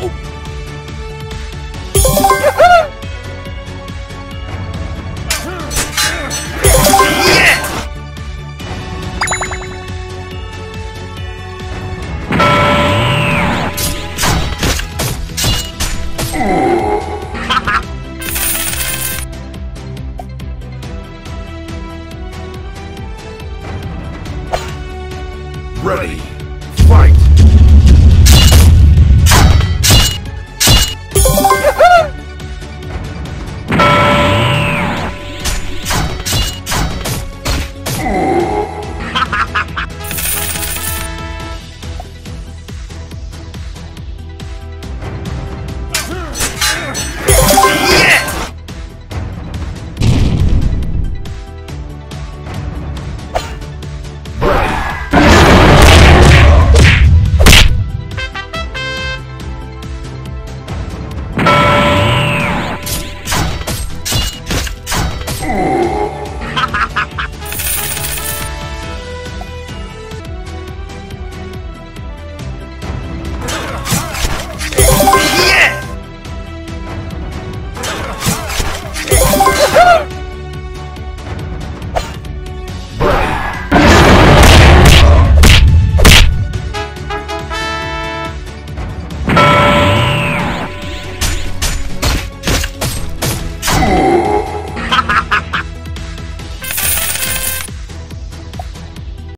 Oh!